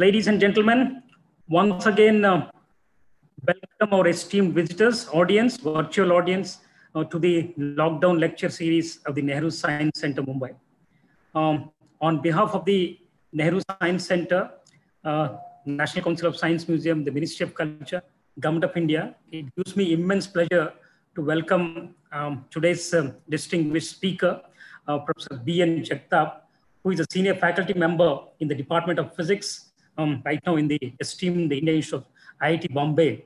Ladies and gentlemen, once again, uh, welcome our esteemed visitors, audience, virtual audience, uh, to the lockdown lecture series of the Nehru Science Center, Mumbai. Um, on behalf of the Nehru Science Center, uh, National Council of Science Museum, the Ministry of Culture, Government of India, it gives me immense pleasure to welcome um, today's um, distinguished speaker, uh, Professor B.N. Jagtap, who is a senior faculty member in the Department of Physics, um, right now in the esteemed Indian Institute of IIT Bombay.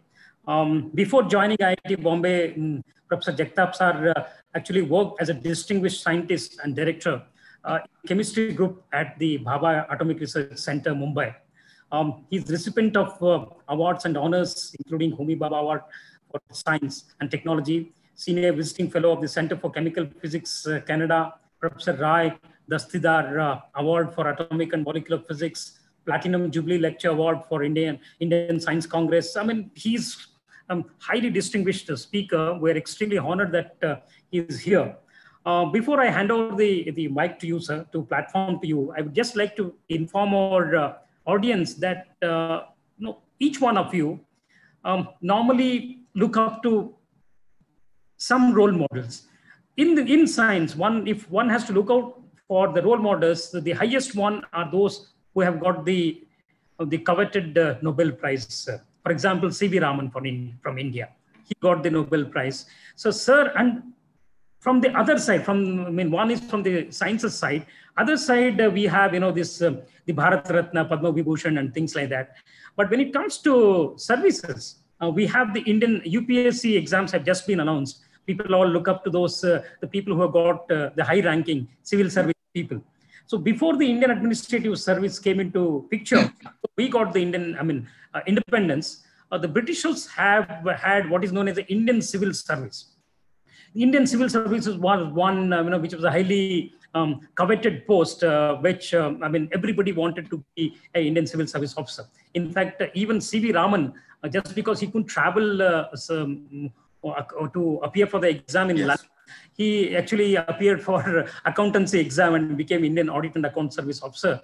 Um, before joining IIT Bombay, mm, Professor Jagtap sir uh, actually worked as a distinguished scientist and director uh, chemistry group at the Bhabha Atomic Research Center, Mumbai. Um, he's recipient of uh, awards and honors, including Homi Bhabha Award for Science and Technology, Senior Visiting Fellow of the Center for Chemical Physics, uh, Canada, Professor Rai Dastidar uh, Award for Atomic and Molecular Physics, Platinum Jubilee Lecture Award for Indian, Indian Science Congress. I mean, he's a um, highly distinguished speaker. We're extremely honored that uh, he is here. Uh, before I hand over the, the mic to you, sir, to platform to you, I would just like to inform our uh, audience that uh, you know, each one of you um, normally look up to some role models. In, the, in science, one if one has to look out for the role models, the highest one are those who have got the, the coveted uh, Nobel Prize. For example, C.V. Raman from, in, from India. He got the Nobel Prize. So, sir, and from the other side, from I mean, one is from the sciences side. Other side, uh, we have you know this uh, the Bharat Ratna, Padma Vibhushan, and things like that. But when it comes to services, uh, we have the Indian UPSC exams have just been announced. People all look up to those uh, the people who have got uh, the high ranking civil service people. So before the Indian Administrative Service came into picture, we got the Indian I mean uh, independence. the Britishers have had what is known as the Indian Civil Service the Indian Civil service was one, uh, you know, which was a highly um, coveted post, uh, which um, I mean, everybody wanted to be an Indian Civil Service officer. In fact, uh, even C.V. Raman, uh, just because he couldn't travel uh, uh, to appear for the exam in yes. London, he actually appeared for accountancy exam and became Indian Audit and Account Service Officer.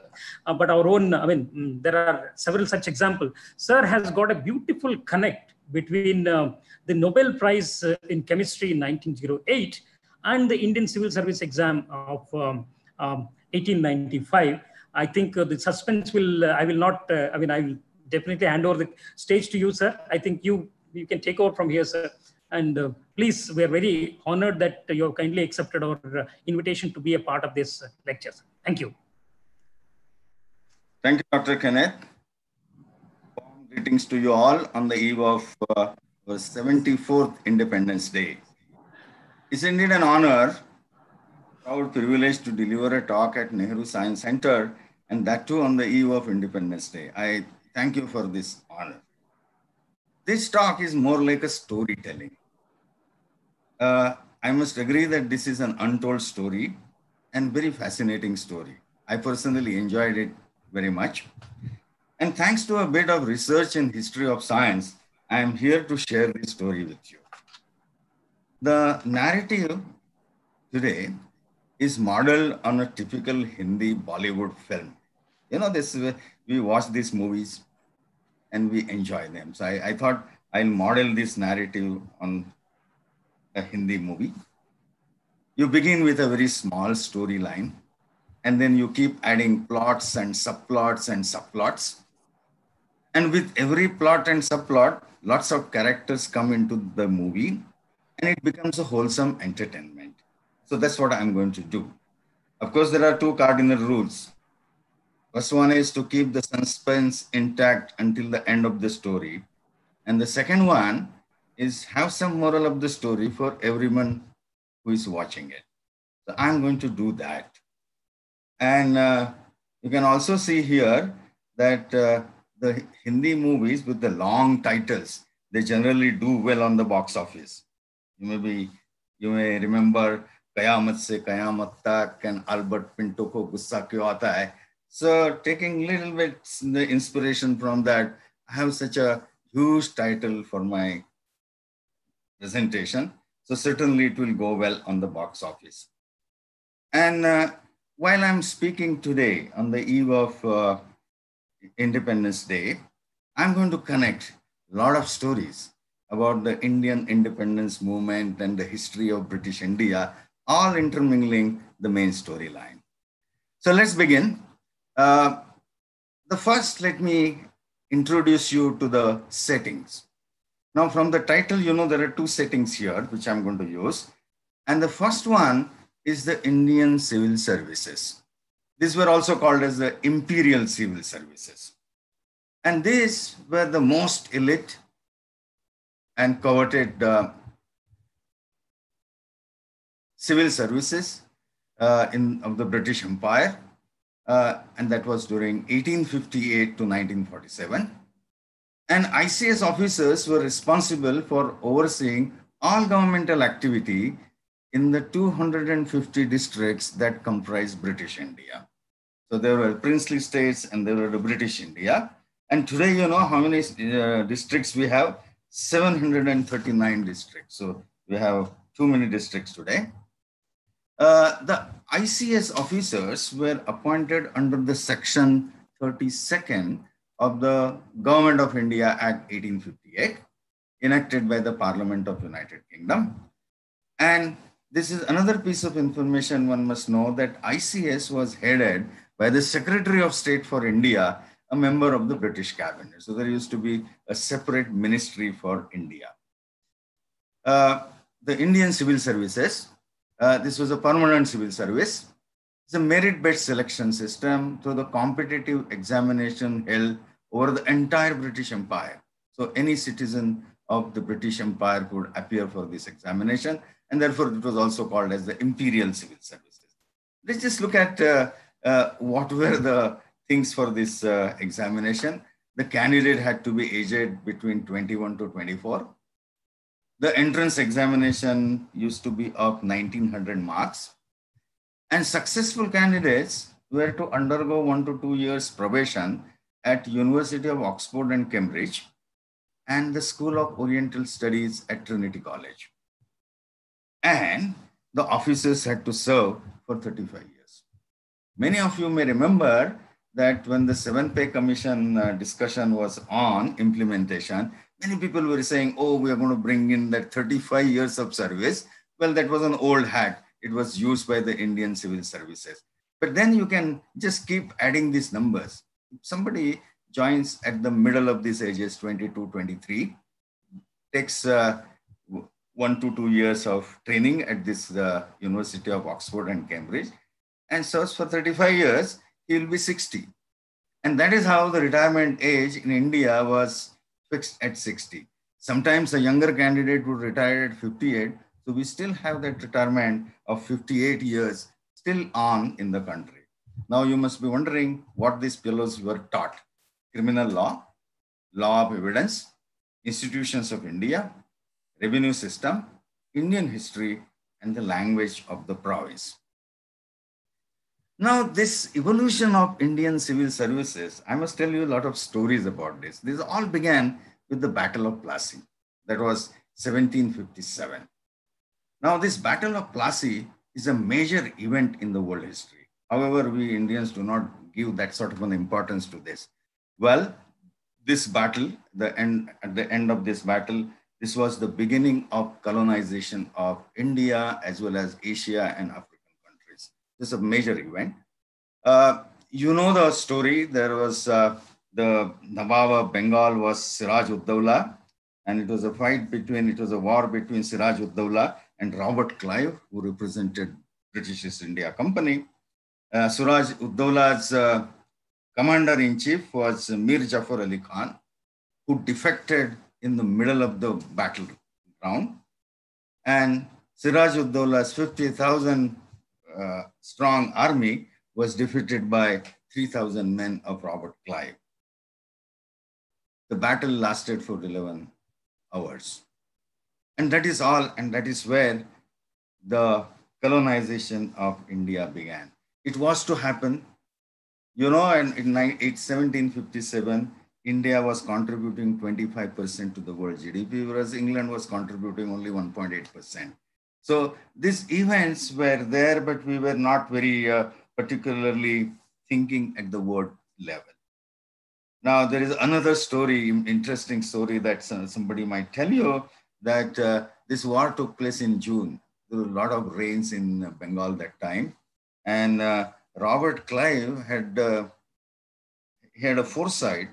Uh, but our own, I mean, mm, there are several such examples. Sir has got a beautiful connect between uh, the Nobel Prize uh, in Chemistry in 1908 and the Indian Civil Service exam of um, um, 1895. I think uh, the suspense will, uh, I will not, uh, I mean, I will definitely hand over the stage to you, sir. I think you, you can take over from here, sir. And uh, please, we are very honored that you have kindly accepted our invitation to be a part of this lecture. Thank you. Thank you, Dr. Kenneth. Warm Greetings to you all on the eve of uh, 74th Independence Day. It's indeed an honor, proud privilege to deliver a talk at Nehru Science Center and that too on the eve of Independence Day. I thank you for this honor. This talk is more like a storytelling. Uh, I must agree that this is an untold story and very fascinating story. I personally enjoyed it very much. And thanks to a bit of research in history of science, I am here to share this story with you. The narrative today is modeled on a typical Hindi Bollywood film. You know, this we watch these movies and we enjoy them. So I, I thought I'll model this narrative on a Hindi movie. You begin with a very small storyline, and then you keep adding plots and subplots and subplots and with every plot and subplot, lots of characters come into the movie and it becomes a wholesome entertainment. So that's what I'm going to do. Of course, there are two cardinal rules. First one is to keep the suspense intact until the end of the story. And the second one is have some moral of the story for everyone who is watching it. So I'm going to do that. And uh, you can also see here that uh, the Hindi movies with the long titles, they generally do well on the box office. You may be, you may remember Kayamat se Kayamat tak and Albert Pinto ko gussa kyo aata hai. So taking little bit the inspiration from that, I have such a huge title for my presentation. So certainly it will go well on the box office. And uh, while I'm speaking today on the eve of uh, Independence Day, I'm going to connect a lot of stories about the Indian independence movement and the history of British India, all intermingling the main storyline. So let's begin. Uh, the first, let me introduce you to the settings. Now, from the title, you know there are two settings here, which I'm going to use. And the first one is the Indian Civil Services. These were also called as the Imperial Civil Services. And these were the most elite and coveted uh, civil services uh, in, of the British Empire. Uh, and that was during 1858 to 1947. And ICS officers were responsible for overseeing all governmental activity in the 250 districts that comprise British India. So there were princely states and there were the British India. And today, you know how many uh, districts we have? 739 districts. So we have too many districts today. Uh, the ICS officers were appointed under the section 32nd of the Government of India Act 1858, enacted by the Parliament of United Kingdom. And this is another piece of information one must know that ICS was headed by the Secretary of State for India, a member of the British cabinet. So there used to be a separate ministry for India. Uh, the Indian Civil Services, uh, this was a permanent civil service. It's a merit-based selection system through the competitive examination held over the entire British Empire. So any citizen of the British Empire could appear for this examination and therefore it was also called as the imperial civil services. Let's just look at uh, uh, what were the things for this uh, examination. The candidate had to be aged between 21 to 24. The entrance examination used to be of 1900 marks. And successful candidates were to undergo one to two years probation at University of Oxford and Cambridge and the School of Oriental Studies at Trinity College and the officers had to serve for 35 years. Many of you may remember that when the Seventh Pay Commission uh, discussion was on implementation, many people were saying, oh, we are going to bring in that 35 years of service. Well, that was an old hat. It was used by the Indian civil services. But then you can just keep adding these numbers. Somebody joins at the middle of these ages, 22, 23, takes uh, one to two years of training at this uh, University of Oxford and Cambridge and serves for 35 years, he will be 60. And that is how the retirement age in India was fixed at 60. Sometimes a younger candidate would retire at 58. So we still have that retirement of 58 years still on in the country. Now you must be wondering what these fellows were taught. Criminal law, law of evidence, institutions of India, revenue system, Indian history, and the language of the province. Now, this evolution of Indian civil services, I must tell you a lot of stories about this. This all began with the Battle of Plassey. That was 1757. Now, this Battle of Plassey is a major event in the world history. However, we Indians do not give that sort of an importance to this. Well, this battle, the end, at the end of this battle, this was the beginning of colonization of India as well as Asia and African countries. This is a major event. Uh, you know the story. There was uh, the Nawab of Bengal was Siraj Uddaulah, and it was a fight between, it was a war between Siraj Uddaulah and Robert Clive, who represented British East India Company. Uh, Siraj Uddaulah's uh, commander-in-chief was Mir Jafar Ali Khan, who defected in the middle of the battleground. And Siraj Uddaulah's 50,000 uh, strong army was defeated by 3,000 men of Robert Clive. The battle lasted for 11 hours. And that is all, and that is where the colonization of India began. It was to happen, you know, and in 1757, India was contributing 25% to the world GDP, whereas England was contributing only 1.8%. So these events were there, but we were not very uh, particularly thinking at the world level. Now, there is another story, interesting story that somebody might tell you that uh, this war took place in June. There were a lot of rains in Bengal that time. And uh, Robert Clive had, uh, he had a foresight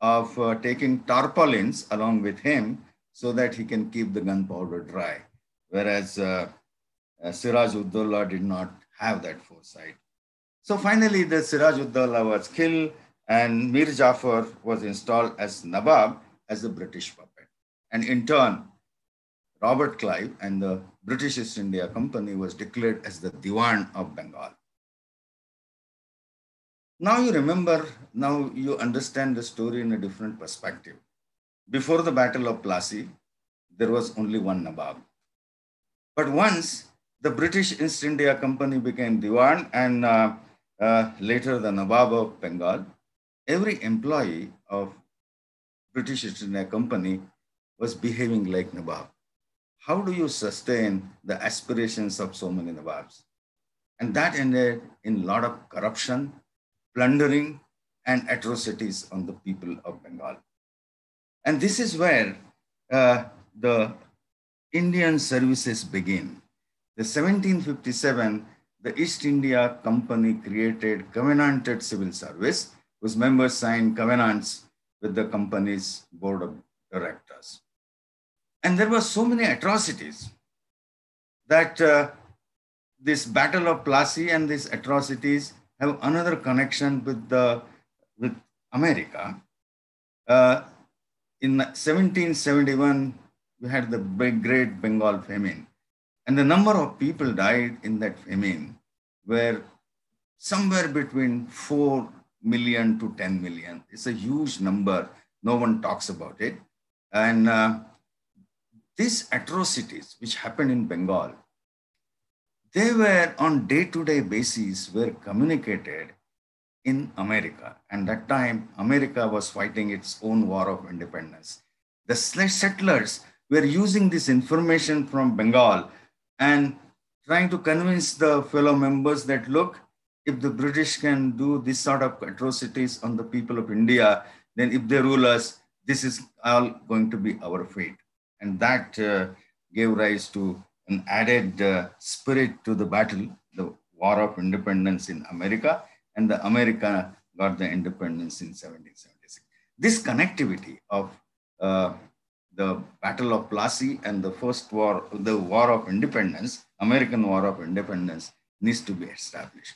of uh, taking tarpaulins along with him so that he can keep the gunpowder dry. Whereas uh, uh, Siraj Uddaulah did not have that foresight. So finally, the Siraj Uddaulah was killed and Mir Jafar was installed as Nawab as the British puppet. And in turn, Robert Clive and the British East India Company was declared as the Diwan of Bengal. Now you remember, now you understand the story in a different perspective. Before the Battle of Plassey, there was only one Nawab. But once the British East India Company became Diwan and uh, uh, later the Nawab of Bengal, every employee of British East India Company was behaving like Nawab. How do you sustain the aspirations of so many Nawabs? And that ended in a lot of corruption, plundering, and atrocities on the people of Bengal. And this is where uh, the Indian services begin. The 1757, the East India Company created covenanted civil service whose members signed covenants with the company's board of directors. And there were so many atrocities that uh, this Battle of Plassey and these atrocities have another connection with, the, with America. Uh, in 1771, we had the big, great Bengal famine. And the number of people died in that famine were somewhere between 4 million to 10 million. It's a huge number. No one talks about it. And uh, these atrocities which happened in Bengal, they were on day-to-day basis were communicated in America. And that time, America was fighting its own war of independence. The settlers were using this information from Bengal and trying to convince the fellow members that, look, if the British can do this sort of atrocities on the people of India, then if they rule us, this is all going to be our fate. And that uh, gave rise to an added uh, spirit to the battle, the War of Independence in America, and the America got the independence in 1776. This connectivity of uh, the Battle of Plassey and the first war, the War of Independence, American War of Independence, needs to be established.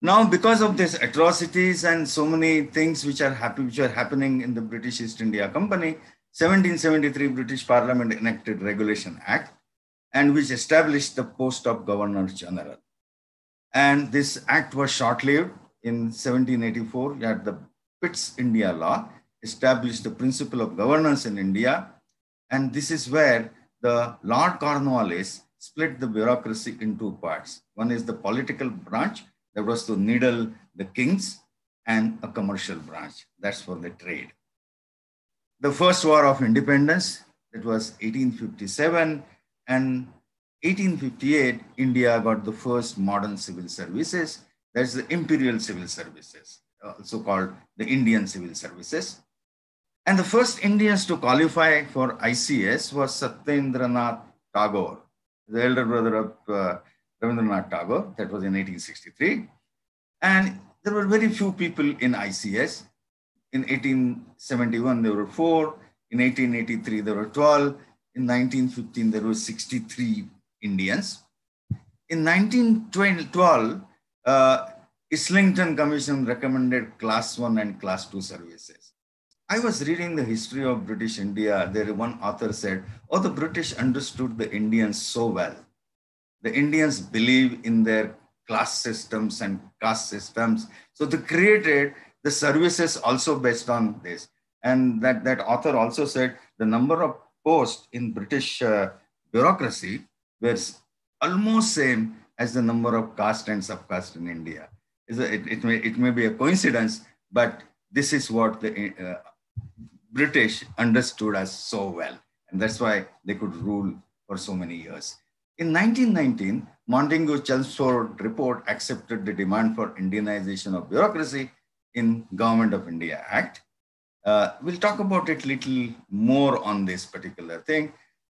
Now, because of these atrocities and so many things which are happy, which are happening in the British East India Company, 1773 British Parliament enacted Regulation Act, and which established the post of Governor General. And this act was short-lived. In 1784, you had the Pitt's India Law, established the principle of governance in India. And this is where the Lord Cornwallis split the bureaucracy in two parts. One is the political branch that was to needle the kings and a commercial branch. That's for the trade. The first war of independence, that was 1857, and 1858, India got the first modern civil services. That's the imperial civil services, also called the Indian civil services. And the first Indians to qualify for ICS was Satyendranath Tagore, the elder brother of uh, Tagore, that was in 1863. And there were very few people in ICS. In 1871, there were four. In 1883, there were 12. In 1915, there were 63 Indians. In 1912, uh, Islington Commission recommended class one and class two services. I was reading the history of British India. There one author said, oh, the British understood the Indians so well the Indians believe in their class systems and caste systems. So they created the services also based on this. And that, that author also said the number of posts in British uh, bureaucracy was almost same as the number of caste and subcaste in India. It, it, may, it may be a coincidence, but this is what the uh, British understood as so well. And that's why they could rule for so many years. In 1919, Montagu Chelmsford report accepted the demand for Indianization of bureaucracy. In Government of India Act. Uh, we'll talk about it little more on this particular thing.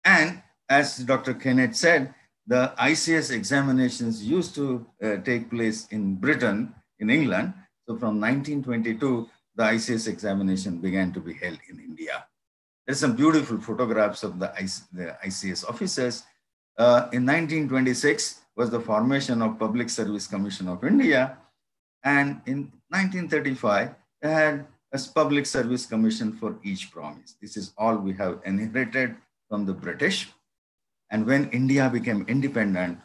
And as Dr. Kenneth said, the ICS examinations used to uh, take place in Britain, in England. So from 1922, the ICS examination began to be held in India. There's some beautiful photographs of the, the ICS officers. Uh, in 1926 was the formation of Public Service Commission of India. And in 1935, they had a Public Service Commission for each province. This is all we have inherited from the British. And when India became independent,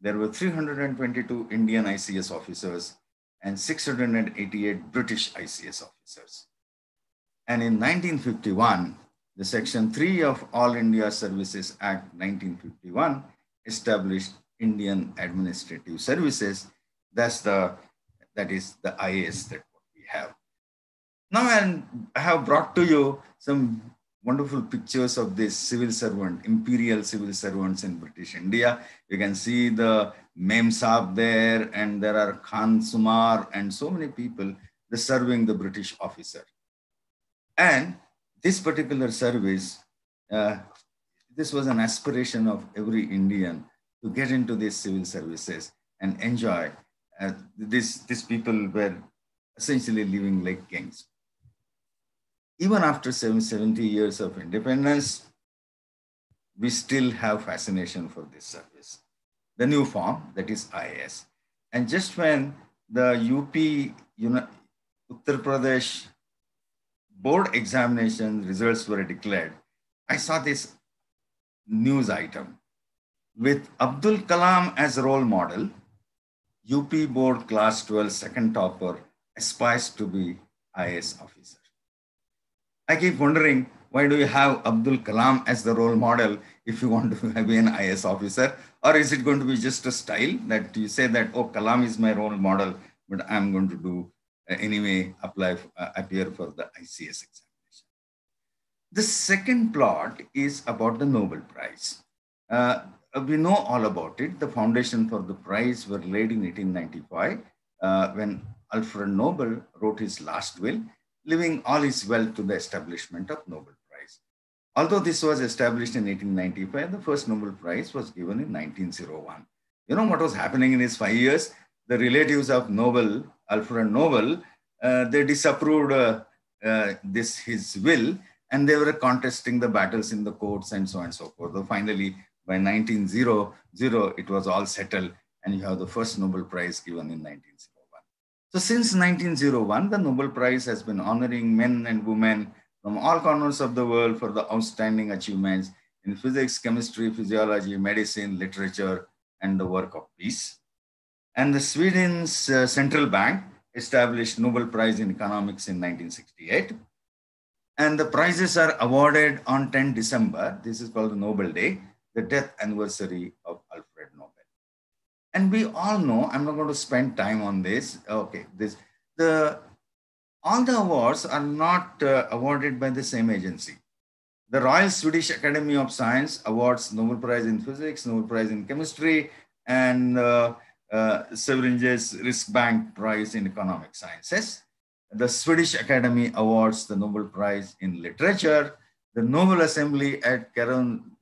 there were 322 Indian ICS officers and 688 British ICS officers. And in 1951, the Section 3 of All India Services Act 1951 established Indian Administrative Services. That's the, that is the IAS that we have. Now and I have brought to you some wonderful pictures of this civil servant, imperial civil servants in British India. You can see the Mem Saab there, and there are Khan Sumar and so many people serving the British officer. And this particular service, uh, this was an aspiration of every Indian to get into these civil services and enjoy. Uh, this, these people were essentially living like kings even after 70 years of independence, we still have fascination for this service. The new form, that is IAS. And just when the UP, you know, Uttar Pradesh board examination results were declared, I saw this news item with Abdul Kalam as a role model, UP board class 12 second topper aspires to be IAS officer. I keep wondering why do you have Abdul Kalam as the role model if you want to be an IS officer? Or is it going to be just a style that you say that, oh, Kalam is my role model, but I'm going to do uh, anyway, apply, uh, appear for the ICS examination. The second plot is about the Nobel Prize. Uh, we know all about it. The foundation for the prize were laid in 1895 uh, when Alfred Nobel wrote his last will leaving all his wealth to the establishment of Nobel Prize. Although this was established in 1895, the first Nobel Prize was given in 1901. You know what was happening in his five years? The relatives of Nobel, Alfred Nobel, uh, they disapproved uh, uh, this his will, and they were contesting the battles in the courts and so on and so forth. So finally, by 1900, it was all settled, and you have the first Nobel Prize given in 1901. So since 1901, the Nobel Prize has been honoring men and women from all corners of the world for the outstanding achievements in physics, chemistry, physiology, medicine, literature, and the work of peace. And the Sweden's uh, central bank established Nobel Prize in Economics in 1968. And the prizes are awarded on 10 December. This is called the Nobel Day, the death anniversary of Alfred. Nobel. And we all know, I'm not going to spend time on this. Okay, this the all the awards are not uh, awarded by the same agency. The Royal Swedish Academy of Science awards Nobel Prize in Physics, Nobel Prize in Chemistry, and uh, uh, Sveriges Riksbank Prize in Economic Sciences. The Swedish Academy awards the Nobel Prize in Literature. The Nobel Assembly at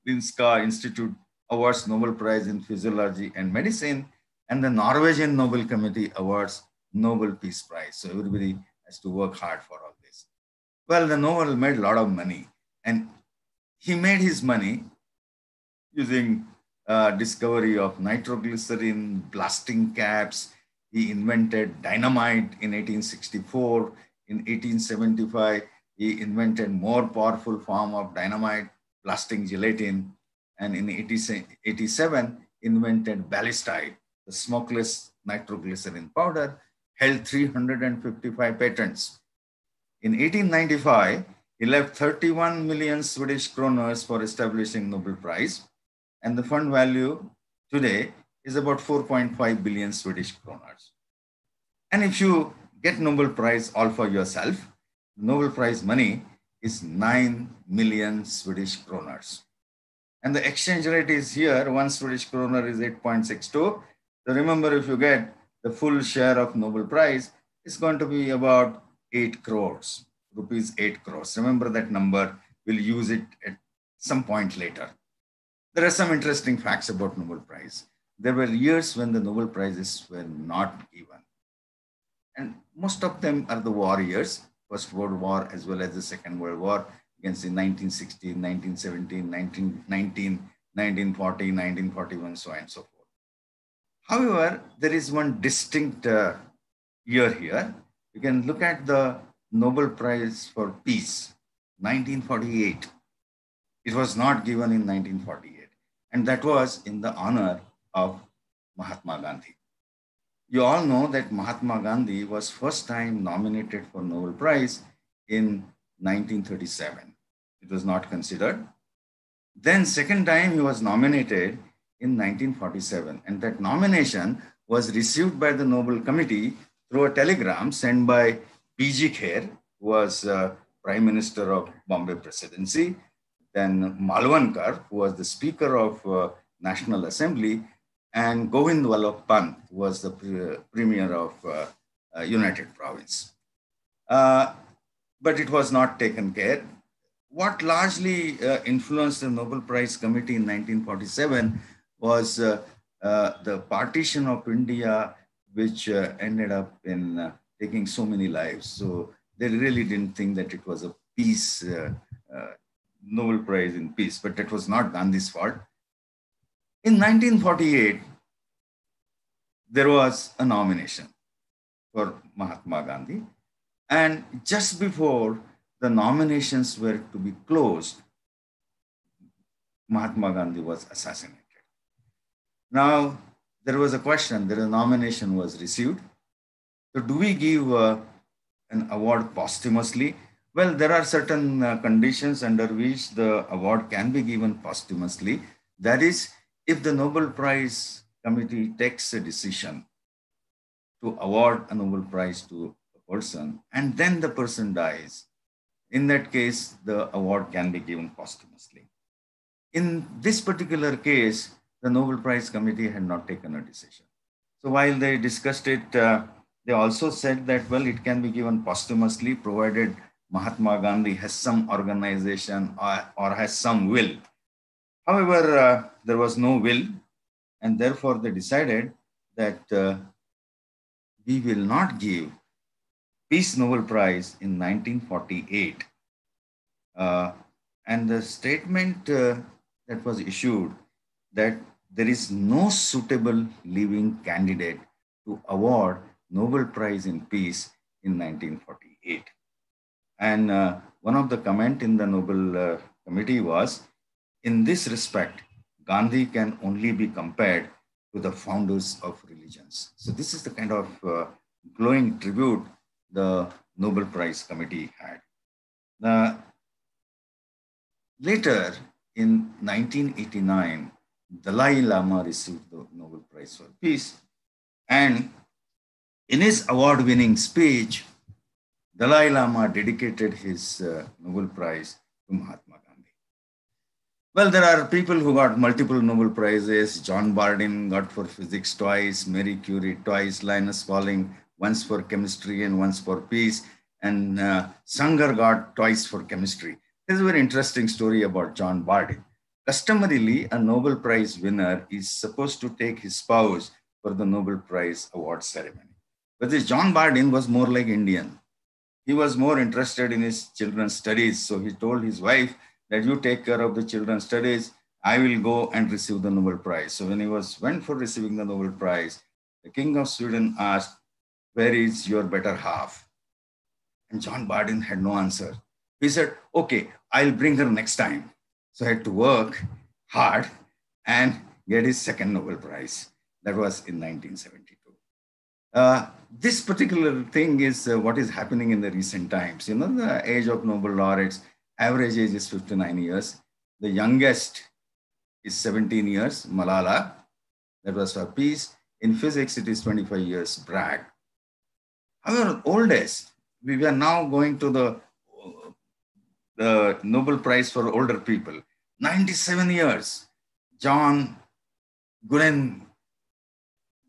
Karolinska Institute awards Nobel Prize in Physiology and Medicine, and the Norwegian Nobel Committee awards Nobel Peace Prize. So everybody has to work hard for all this. Well, the Nobel made a lot of money, and he made his money using uh, discovery of nitroglycerin, blasting caps. He invented dynamite in 1864. In 1875, he invented more powerful form of dynamite, blasting gelatin and in 1887 invented ballistite, the smokeless nitroglycerin powder, held 355 patents. In 1895, he left 31 million Swedish kroners for establishing Nobel Prize, and the fund value today is about 4.5 billion Swedish kroners. And if you get Nobel Prize all for yourself, Nobel Prize money is 9 million Swedish kroners. And the exchange rate is here, one Swedish kroner is 8.62. So remember, if you get the full share of Nobel Prize, it's going to be about 8 crores, rupees 8 crores. Remember that number, we'll use it at some point later. There are some interesting facts about Nobel Prize. There were years when the Nobel Prizes were not given. And most of them are the war years, First World War as well as the Second World War, against in 1916, 1917, 1919, 1940, 1941, so on and so forth. However, there is one distinct uh, year here. You can look at the Nobel Prize for Peace, 1948. It was not given in 1948. And that was in the honor of Mahatma Gandhi. You all know that Mahatma Gandhi was first time nominated for Nobel Prize in 1937. It was not considered. Then second time he was nominated in 1947. And that nomination was received by the Nobel Committee through a telegram sent by B.G. Kher, who was uh, Prime Minister of Bombay Presidency, then Mavalankar, who was the Speaker of uh, National Assembly, and Govind Vallabh Pant, was the pre Premier of uh, uh, United Province. Uh, but it was not taken care. What largely uh, influenced the Nobel Prize Committee in 1947 was uh, uh, the partition of India, which uh, ended up in taking so many lives. So they really didn't think that it was a peace, Nobel Prize in peace, but that was not Gandhi's fault. In 1948, there was a nomination for Mahatma Gandhi. And just before the nominations were to be closed, Mahatma Gandhi was assassinated. Now, there was a question, the nomination was received. So do we give uh, an award posthumously? Well, there are certain uh, conditions under which the award can be given posthumously. That is, if the Nobel Prize Committee takes a decision to award a Nobel Prize to a person and then the person dies, in that case, the award can be given posthumously. In this particular case, the Nobel Prize Committee had not taken a decision. So while they discussed it, uh, they also said that, well, it can be given posthumously provided Mahatma Gandhi has some organization or, or has some will. However, uh, there was no will, and therefore they decided that uh, we will not give Peace Nobel Prize in 1948. Uh, and the statement uh, that was issued that there is no suitable living candidate to award Nobel Prize in Peace in 1948. And uh, one of the comment in the Nobel uh, Committee was, in this respect, Gandhi can only be compared to the founders of religions. So this is the kind of uh, glowing tribute the Nobel Prize Committee had. Now, later in 1989, Dalai Lama received the Nobel Prize for Peace. And in his award winning speech, Dalai Lama dedicated his uh, Nobel Prize to Mahatma. Well, there are people who got multiple Nobel Prizes. John Bardeen got for physics twice, Marie Curie twice, Linus Pauling once for chemistry and once for peace, and uh, Sanger got twice for chemistry. This is a very interesting story about John Bardeen. Customarily, a Nobel Prize winner is supposed to take his spouse for the Nobel Prize award ceremony. But this John Bardeen was more like Indian. He was more interested in his children's studies. So he told his wife that you take care of the children's studies. I will go and receive the Nobel Prize. So when he was went for receiving the Nobel Prize, the King of Sweden asked, where is your better half? And John Bardeen had no answer. He said, okay, I'll bring her next time. So he had to work hard and get his second Nobel Prize. That was in 1972. Uh, this particular thing is uh, what is happening in the recent times. You know, the age of Nobel laureates, average age is 59 years. The youngest is 17 years, Malala. That was for peace. In physics, it is 25 years, Bragg. However, oldest, we are now going to the the Nobel Prize for older people. 97 years. John Gurren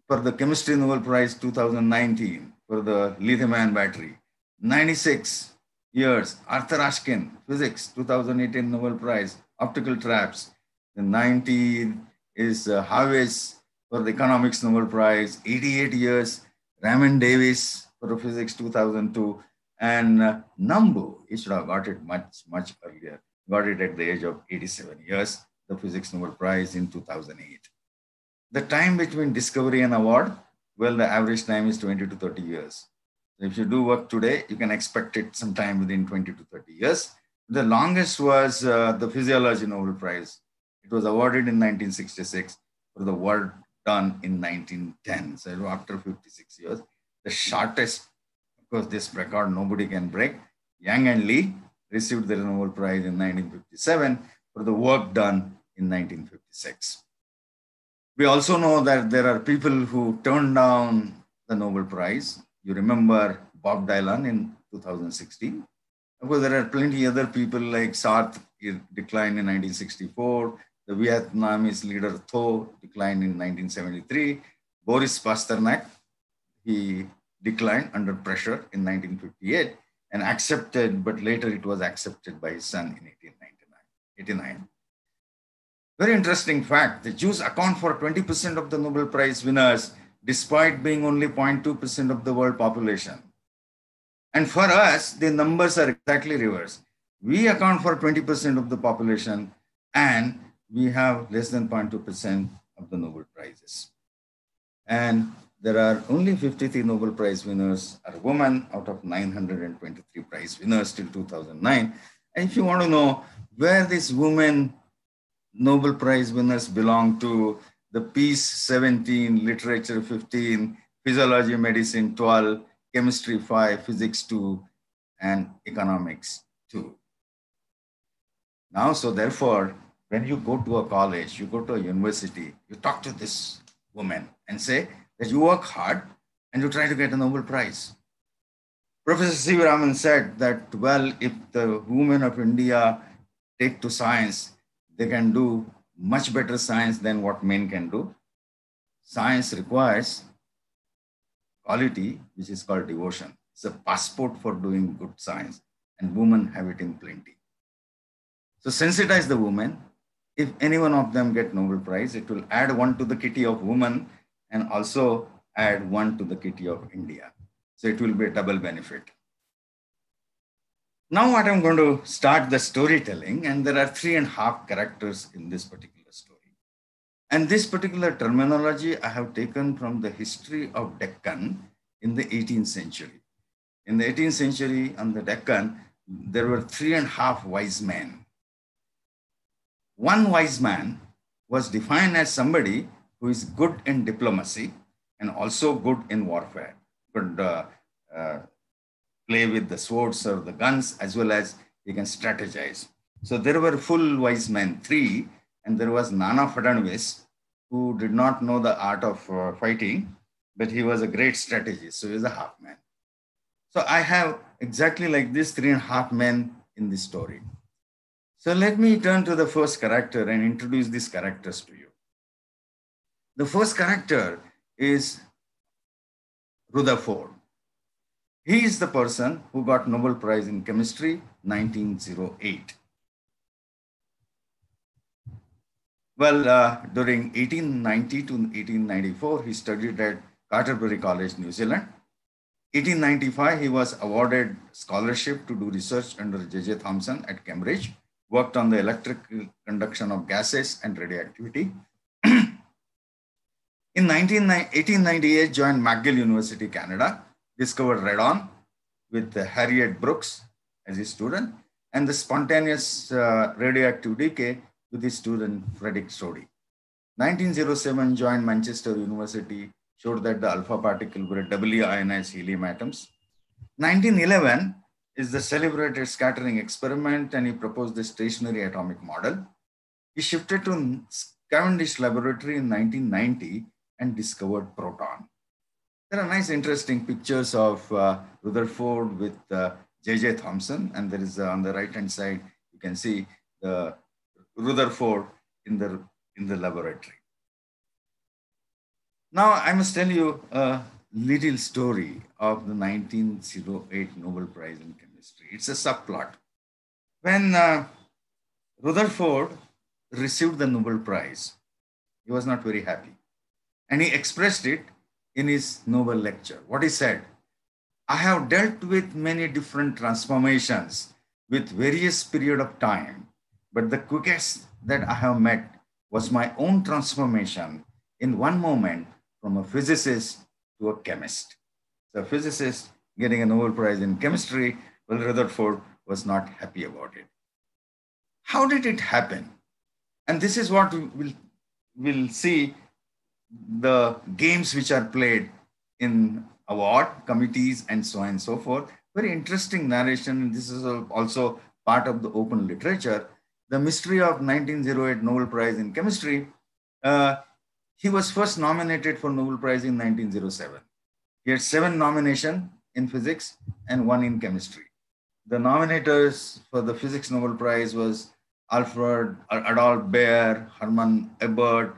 for the Chemistry Nobel Prize 2019. for the lithium ion battery. 96 years, Arthur Ashkin, physics, 2018 Nobel Prize, optical traps. The 90 is uh, for the economics Nobel Prize, 88 years, Raymond Davis for physics, 2002. And uh, Nambu, he should have got it much, much earlier, got it at the age of 87 years, the Physics Nobel Prize in 2008. The time between discovery and award, well, the average time is 20 to 30 years. If you do work today, you can expect it sometime within 20 to 30 years. The longest was uh, the Physiology Nobel Prize. It was awarded in 1966 for the work done in 1910. So after 56 years, the shortest because this record nobody can break. Yang and Lee received the Nobel Prize in 1957 for the work done in 1956. We also know that there are people who turned down the Nobel Prize. You remember Bob Dylan in 2016. Of course, there are plenty other people like Sartre declined in 1964. The Vietnamese leader Tho declined in 1973. Boris Pasternak, he declined under pressure in 1958 and accepted, but later it was accepted by his son in 1889. Very interesting fact, the Jews account for 20% of the Nobel Prize winners, despite being only 0.2% of the world population. And for us, the numbers are exactly reversed. We account for 20% of the population and we have less than 0.2% of the Nobel Prizes. And there are only 53 Nobel Prize winners are women out of 923 prize winners till 2009. And if you want to know where these women Nobel Prize winners belong to, the peace 17, literature 15, physiology, medicine 12, chemistry 5, physics 2, and economics 2. Now, so therefore, when you go to a college, you go to a university, you talk to this woman and say, that you work hard and you try to get a Nobel Prize. Professor C. Raman said that, well, if the women of India take to science, they can do much better science than what men can do. Science requires quality, which is called devotion. It's a passport for doing good science, and women have it in plenty. So sensitize the women. If any one of them get Nobel Prize, it will add one to the kitty of women and also add one to the kitty of India. So it will be a double benefit. Now what I'm going to start the storytelling and there are three and a half characters in this particular story. And this particular terminology I have taken from the history of Deccan in the 18th century. In the 18th century on the Deccan, there were three and a half wise men. One wise man was defined as somebody who is good in diplomacy and also good in warfare, could uh, uh, play with the swords or the guns as well as he can strategize. So there were full wise men, three, and there was Nana Fadnavis, who did not know the art of uh, fighting, but he was a great strategist. So he was a half man. So I have exactly like this three and a half men in this story. So let me turn to the first character and introduce these characters to you. The first character is Rutherford. He is the person who got Nobel Prize in Chemistry 1908. Well, uh, during 1890 to 1894, he studied at Canterbury College, New Zealand. 1895, he was awarded scholarship to do research under J.J. Thomson at Cambridge, worked on the electrical conduction of gases and radioactivity. In 1898, joined McGill University, Canada, discovered radon with Harriet Brooks as his student, and the spontaneous uh, radioactive decay with his student Frederick Soddy. 1907, joined Manchester University, showed that the alpha particle were doubly ionized helium atoms. 1911 is the celebrated scattering experiment, and he proposed the stationary atomic model. He shifted to Cavendish Laboratory in 1990 and discovered proton. There are nice, interesting pictures of uh, Rutherford with J.J. Uh, Thomson, and there is uh, on the right-hand side, you can see the Rutherford in the, in the laboratory. Now, I must tell you a little story of the 1908 Nobel Prize in Chemistry. It's a subplot. When uh, Rutherford received the Nobel Prize, he was not very happy. And he expressed it in his Nobel lecture. What he said, I have dealt with many different transformations with various period of time, but the quickest that I have met was my own transformation in one moment from a physicist to a chemist. So physicist getting a Nobel Prize in chemistry, well, Rutherford was not happy about it. How did it happen? And this is what we'll, we'll see the games which are played in award committees and so on and so forth. Very interesting narration. This is also part of the open literature. The mystery of 1908 Nobel Prize in Chemistry. Uh, he was first nominated for Nobel Prize in 1907. He had seven nominations in physics and one in chemistry. The nominators for the Physics Nobel Prize was Alfred Adolph Baer, Hermann Ebert,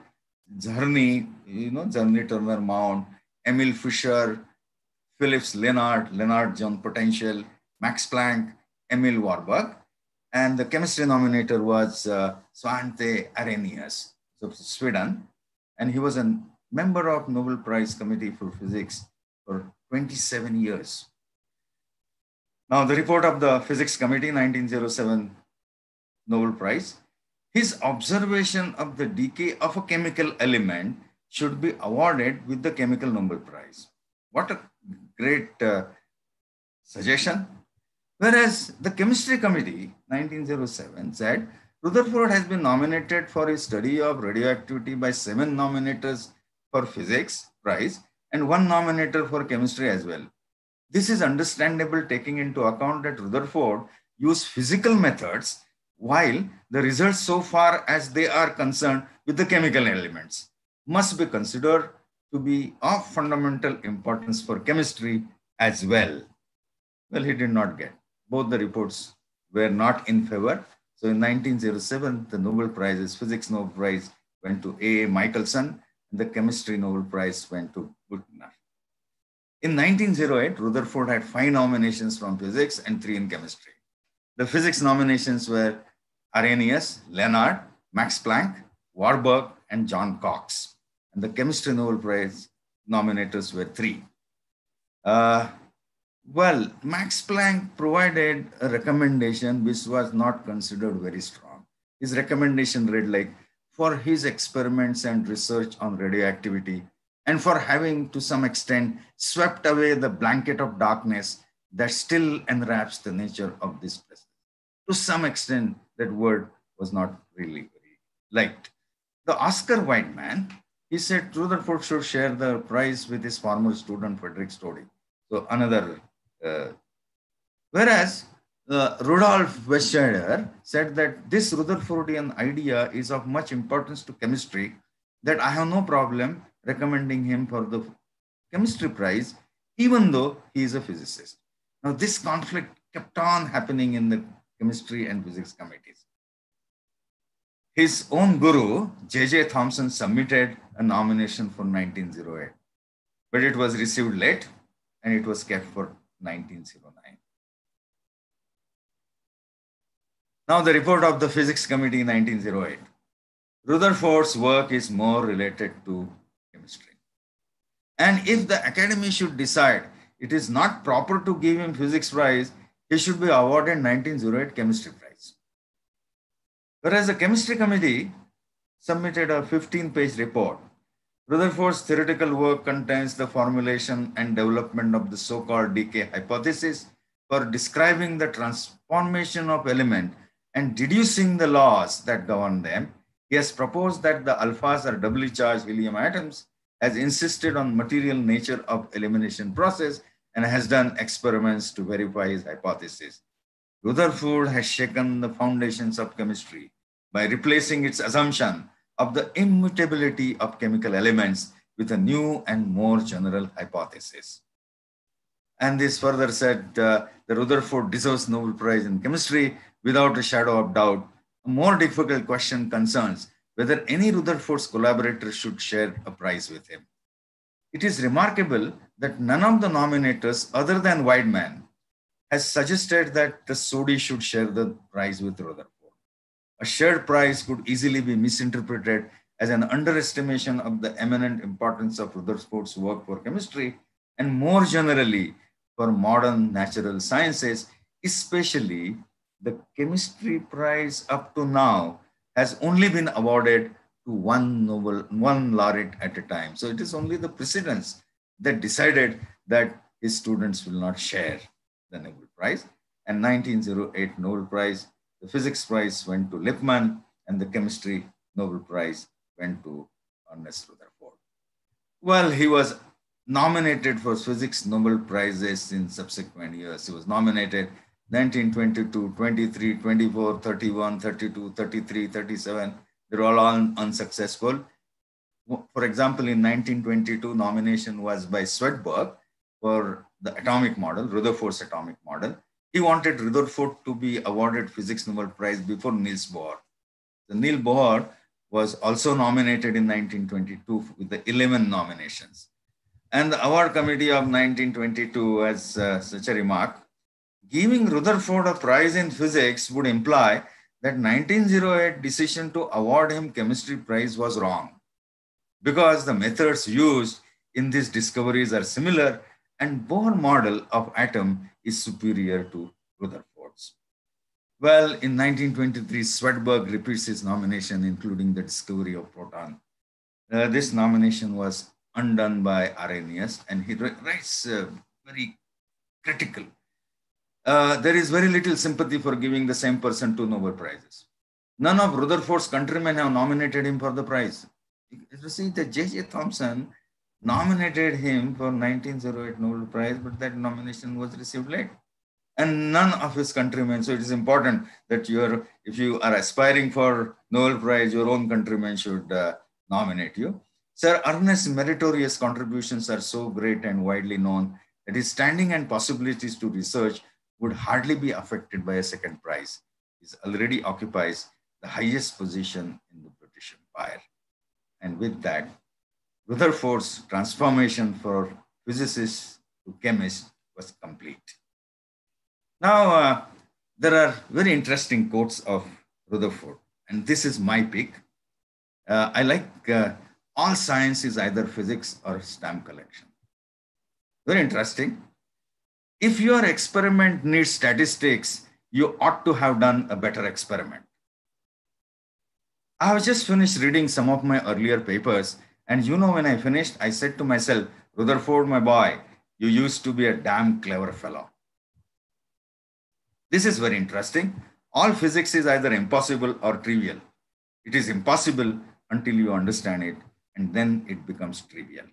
Czerny, you know, Czerny Turner Mount, Emil Fischer, Philips Lenard, Lennard Jones Potential, Max Planck, Emil Warburg. And the chemistry nominator was uh, Svante Arrhenius of Sweden. And he was a member of Nobel Prize Committee for Physics for 27 years. Now, the report of the Physics Committee, 1907 Nobel Prize, his observation of the decay of a chemical element should be awarded with the Chemical Nobel Prize. What a great uh, suggestion. Whereas the Chemistry Committee, 1907, said Rutherford has been nominated for his study of radioactivity by seven nominators for physics prize and one nominator for chemistry as well. This is understandable taking into account that Rutherford used physical methods while the results so far as they are concerned with the chemical elements must be considered to be of fundamental importance for chemistry as well. Well, he did not get. Both the reports were not in favor. So in 1907, the Nobel Prizes, Physics Nobel Prize went to A. A. Michelson, and the Chemistry Nobel Prize went to Büchner. In 1908, Rutherford had five nominations from physics and three in chemistry. The physics nominations were Arrhenius, Lenard, Max Planck, Warburg, and John Cox. And the Chemistry Nobel Prize nominators were three. Uh, well, Max Planck provided a recommendation which was not considered very strong. His recommendation read like, for his experiments and research on radioactivity, and for having to some extent swept away the blanket of darkness that still enwraps the nature of this place. To some extent, that word was not really very liked. The Oscar Widman, he said Rutherford should share the prize with his former student Frederick Soddy. So another, uh, whereas uh, Rudolf Wegscheider said that this Rutherfordian idea is of much importance to chemistry that I have no problem recommending him for the chemistry prize, even though he is a physicist. Now, this conflict kept on happening in the chemistry and physics committees. His own guru, J.J. Thomson, submitted a nomination for 1908, but it was received late and it was kept for 1909. Now, the report of the Physics Committee in 1908. Rutherford's work is more related to chemistry. And if the Academy should decide it is not proper to give him physics prize, he should be awarded 1908 chemistry prize. Whereas the chemistry committee submitted a 15 page report. Rutherford's theoretical work contains the formulation and development of the so-called decay hypothesis for describing the transformation of element and deducing the laws that govern them. He has proposed that the alphas are doubly charged helium atoms, has insisted on material nature of elimination process, and has done experiments to verify his hypothesis. Rutherford has shaken the foundations of chemistry by replacing its assumption of the immutability of chemical elements with a new and more general hypothesis. And this further said uh, the Rutherford deserves Nobel Prize in chemistry without a shadow of doubt. A more difficult question concerns whether any Rutherford's collaborator should share a prize with him. it is remarkable that none of the nominators, other than Widman, has suggested that the Soddy should share the prize with Rutherford. A shared prize could easily be misinterpreted as an underestimation of the eminent importance of Rutherford's work for chemistry and more generally for modern natural sciences, especially the chemistry prize up to now has only been awarded to one Nobel, one laureate at a time. So it is only the presidents that decided that his students will not share the Nobel Prize. And 1908 Nobel Prize, the physics prize went to Lippmann and the chemistry Nobel Prize went to Ernest Rutherford. Well, he was nominated for physics Nobel Prizes in subsequent years. He was nominated 1922, 23, 24, 31, 32, 33, 37. They were all unsuccessful. For example, in 1922, nomination was by Svedberg for the atomic model, Rutherford's atomic model. He wanted Rutherford to be awarded Physics Nobel Prize before Niels Bohr. The Niels Bohr was also nominated in 1922 with the 11 nominations. And the award committee of 1922 has uh, such a remark, giving Rutherford a prize in physics would imply that 1908 decision to award him chemistry prize was wrong because the methods used in these discoveries are similar and Bohr model of atom is superior to Rutherford's. Well, in 1923, Svedberg repeats his nomination, including the discovery of proton. Uh, this nomination was undone by Arrhenius, and he writes uh, very critical. Uh, there is very little sympathy for giving the same person two Nobel Prizes. None of Rutherford's countrymen have nominated him for the prize. You see, the J.J. Thomson nominated him for 1908 Nobel Prize, but that nomination was received late and none of his countrymen. So it is important that you are, if you are aspiring for Nobel Prize, your own countrymen should uh, nominate you. Sir Ernest's meritorious contributions are so great and widely known that his standing and possibilities to research would hardly be affected by a second prize. He already occupies the highest position in the British Empire. And with that, Rutherford's transformation for physicists to chemists was complete. Now, uh, there are very interesting quotes of Rutherford, and this is my pick. Uh, I like uh, all science is either physics or stamp collection. Very interesting. If your experiment needs statistics, you ought to have done a better experiment. I have just finished reading some of my earlier papers, and you know, when I finished, I said to myself, Rutherford, my boy, you used to be a damn clever fellow. This is very interesting. All physics is either impossible or trivial. It is impossible until you understand it, and then it becomes trivial.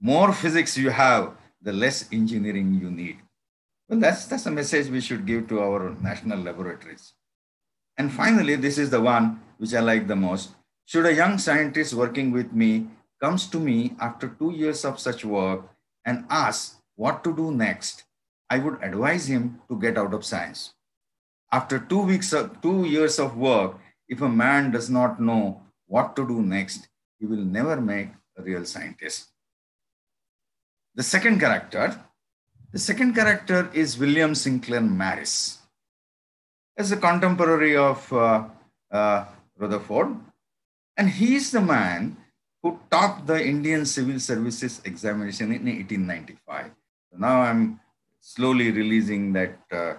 More physics you have, the less engineering you need. Well, that's, that's a message we should give to our national laboratories. And finally, this is the one which I like the most. Should a young scientist working with me comes to me after two years of such work and asks what to do next, I would advise him to get out of science. After two weeks of two years of work, if a man does not know what to do next, he will never make a real scientist. The second character, the second character is William Sinclair Marris. As a contemporary of uh, uh, Rutherford, and he is the man who topped the Indian Civil Services examination in 1895. So now I'm slowly releasing that. Uh,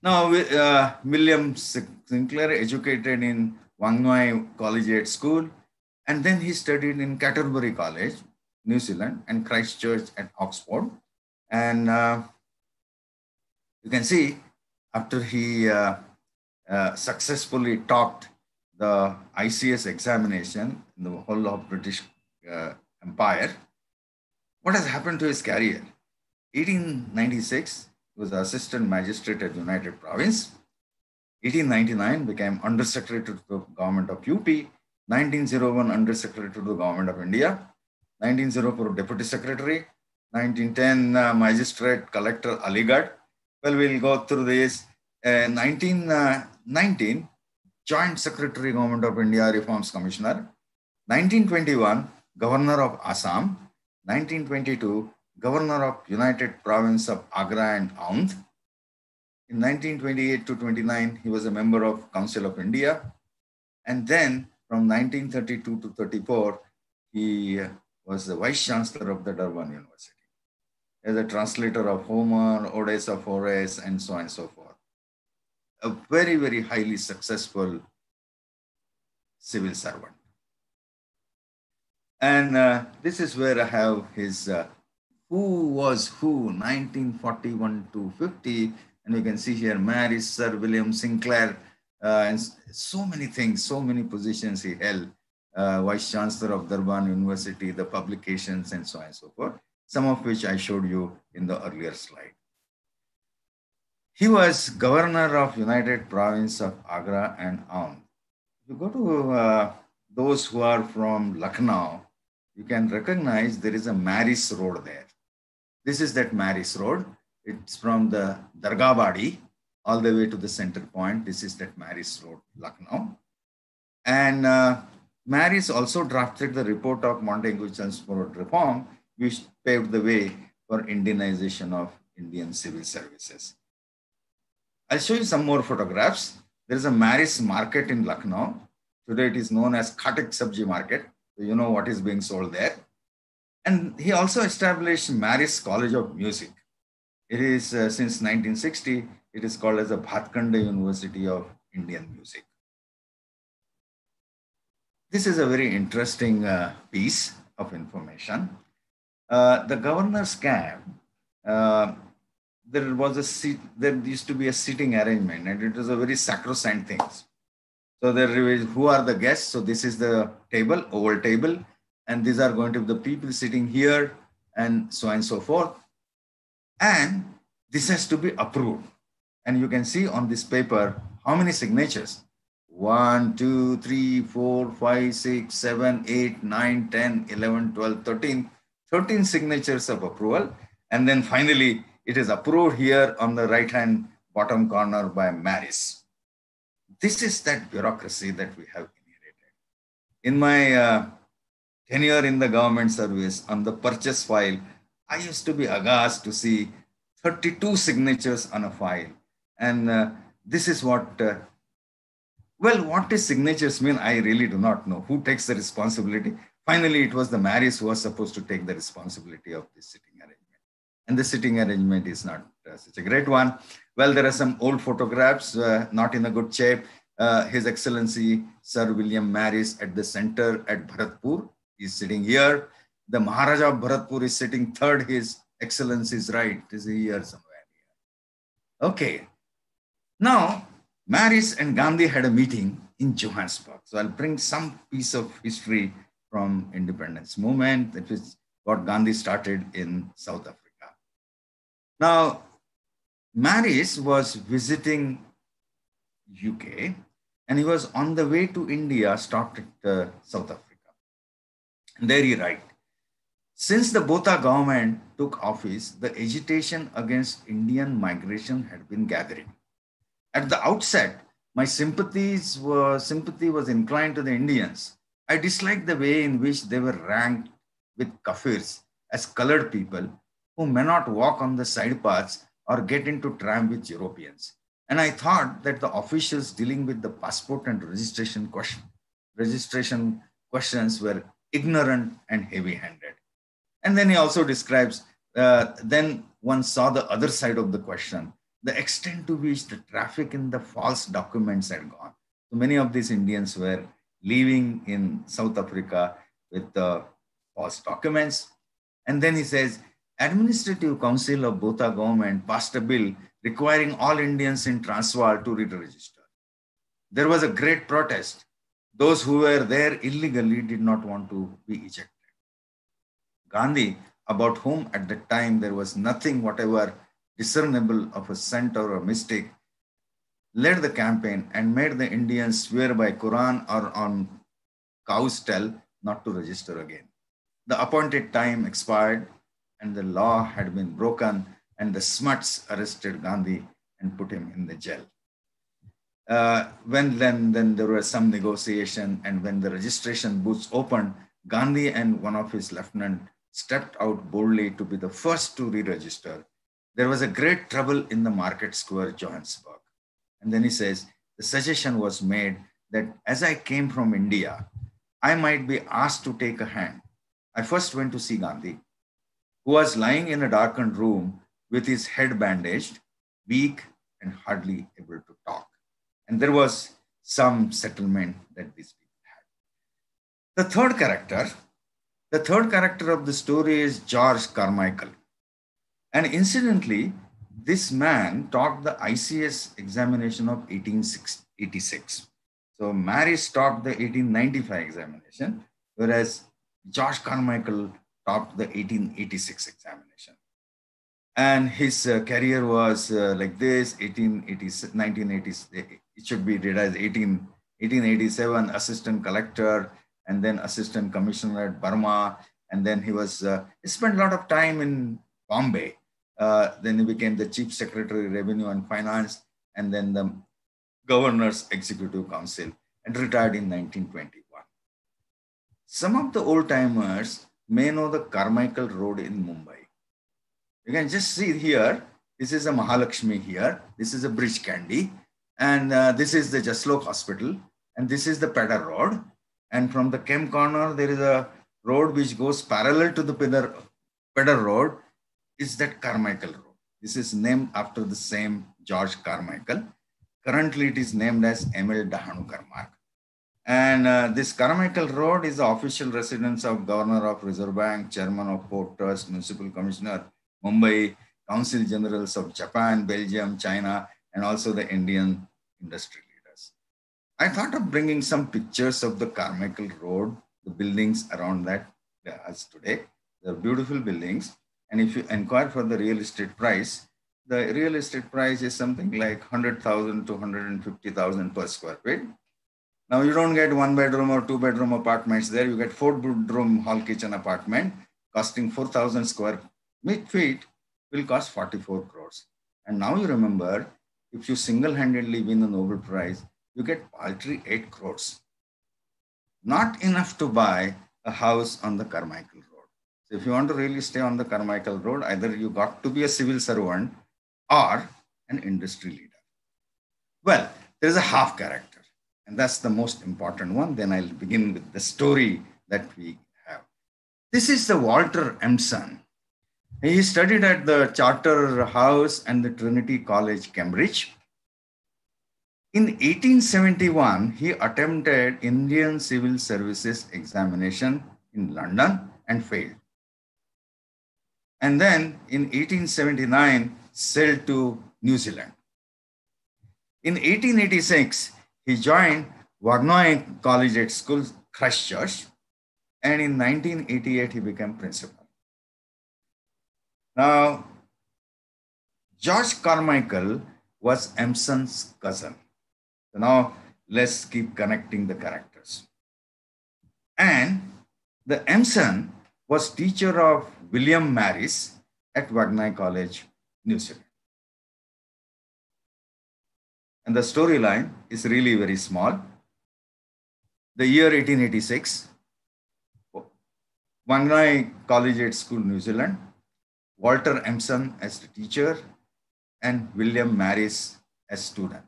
now, uh, William Sinclair educated in Wanganui Collegiate School, and then he studied in Canterbury College, New Zealand, and Christchurch at Oxford. And uh, you can see after he uh, uh, successfully topped the ICS examination in the whole of British uh, Empire, what has happened to his career? 1896, he was assistant magistrate at United Province. 1899 became undersecretary to the government of UP. 1901 undersecretary to the government of India. 1904 deputy secretary. 1910 uh, magistrate collector Aligarh. Well, we'll go through this. Uh, 1919 uh, joint secretary government of India reforms commissioner. 1921, Governor of Assam. 1922, Governor of United Province of Agra and Oudh. In 1928 to 29, he was a member of Council of India. And then from 1932 to 34, he was the Vice Chancellor of the Durham University as a translator of Homer, Odes of Horace, and so on and so forth. A very, very highly successful civil servant. And uh, this is where I have his uh, Who Was Who, 1941 to 50. And you can see here, Marris, Sir William Sinclair, uh, and so many things, so many positions he held. Uh, Vice Chancellor of Durham University, the publications, and so on and so forth some of which I showed you in the earlier slide. He was governor of United Province of Agra and. If you go to uh, those who are from Lucknow, you can recognize there is a Marris Road there. This is that Marris Road. It's from the Dargahbadi all the way to the center point. This is that Marris Road, Lucknow. And uh, Marris also drafted the report of Montagu Chelmsford Reform, which paved the way for Indianization of Indian civil services. I'll show you some more photographs. There is a Marris market in Lucknow. Today it is known as Khatak Sabji Market. So you know what is being sold there. And he also established Marris College of Music. It is uh, since 1960, it is called as the Bhatkhande University of Indian Music. This is a very interesting uh, piece of information. Uh, the governor's camp, uh, there was a seat, there used to be a seating arrangement and it was a very sacrosanct thing. So there is, who are the guests? So this is the table, oval table, and these are going to be the people sitting here and so on and so forth. And this has to be approved. And you can see on this paper, how many signatures? 1, 2, 3, 4, 5, 6, 7, 8, 9, 10, 11, 12, 13, 13 signatures of approval. And then finally, it is approved here on the right hand bottom corner by Marris. This is that bureaucracy that we have inherited. In my uh, tenure in the government service on the purchase file, I used to be aghast to see 32 signatures on a file. And uh, this is what, uh, well, what does signatures mean? I really do not know. Who takes the responsibility? Finally, it was the Marris who was supposed to take the responsibility of this arrangement. And the sitting arrangement is not uh, such a great one. Well, there are some old photographs, uh, not in a good shape. Uh, His Excellency Sir William Marris at the center at Bharatpur is sitting here. The Maharaja of Bharatpur is sitting third. His Excellency is right. Is here somewhere. Okay. Now, Marris and Gandhi had a meeting in Johannesburg. So I'll bring some piece of history from independence movement. that was what Gandhi started in South Africa. Now, Marris was visiting UK and he was on the way to India, stopped at uh, South Africa. And there he writes, since the Botha government took office, the agitation against Indian migration had been gathering. At the outset, my sympathies were, sympathy was inclined to the Indians I disliked the way in which they were ranked with Kafirs as colored people who may not walk on the side paths or get into tram with Europeans. And I thought that the officials dealing with the passport and registration question, registration questions were ignorant and heavy-handed. And then he also describes, uh, then one saw the other side of the question, the extent to which the traffic in the false documents had gone. So many of these Indians were living in South Africa with the false documents. And then he says, Administrative Council of Botha government passed a bill requiring all Indians in Transvaal to re-register. There was a great protest. Those who were there illegally did not want to be ejected. Gandhi, about whom at the time there was nothing whatever discernible of a scent or a mistake, led the campaign and made the Indians swear by Quran or on cow's tail not to register again. The appointed time expired and the law had been broken and the smuts arrested Gandhi and put him in the jail. uh, when then, then there was some negotiation and when the registration booths opened, Gandhi and one of his lieutenant stepped out boldly to be the first to re-register. There was a great trouble in the market square, Johannesburg. And then he says, the suggestion was made that as I came from India, I might be asked to take a hand. I first went to see Gandhi, who was lying in a darkened room with his head bandaged, weak and hardly able to talk. And there was some settlement that these people had. The third character, the third character of the story is George Carmichael. And incidentally, this man taught the ICS examination of 1886. So Marris taught the 1895 examination, whereas George Carmichael taught the 1886 examination. And his uh, career was uh, like this 1880 1980 it should be read as 18 1887 assistant collector and then assistant commissioner at burma and then he was uh, he spent a lot of time in bombay. Uh, then he became the chief secretary revenue and finance and then the governor's executive council and retired in 1921 some of the old timers may know the carmichael road in mumbai you can just see here, this is a Mahalakshmi here. This is a Breach Candy. And uh, this is the Jaslok Hospital. And this is the Pedder Road. And from the Kem corner, there is a road which goes parallel to the Pedder, Pedder Road. Is that Carmichael Road. This is named after the same George Carmichael. Currently, it is named as M. L. Dahanukar Marg. And uh, this Carmichael Road is the official residence of Governor of Reserve Bank, Chairman of Port Trust, Municipal Commissioner, Mumbai, Council Generals of Japan, Belgium, China, and also the Indian industry leaders. I thought of bringing some pictures of the Carmichael Road, the buildings around that as today. They're beautiful buildings. And if you inquire for the real estate price, the real estate price is something like 100,000 to 150,000 per square feet. Now you don't get one bedroom or two bedroom apartments there. You get four bedroom hall kitchen apartment costing 4,000 square feet will cost 44 crores. And now you remember, if you single-handedly win the Nobel Prize, you get paltry 8 crores. Not enough to buy a house on the Carmichael Road. So if you want to really stay on the Carmichael Road, either you got to be a civil servant or an industry leader. Well, there is a half character, and that's the most important one. Then I'll begin with the story that we have. This is the Walter Empson he studied at the Charterhouse and the Trinity College, Cambridge. In 1871, he attempted Indian Civil Services examination in London and failed. And then in 1879, sailed to New Zealand. In 1886, he joined Wanganui Collegiate School, Christchurch, and in 1988, he became principal. Now, George Carmichael was Empson's cousin. So now let's keep connecting the characters. And the Empson was teacher of William Marris at Wanganui College, New Zealand. And the storyline is really very small. The year 1886, Wanganui Collegiate School, New Zealand, Walter Empson as the teacher, and William Marris as student.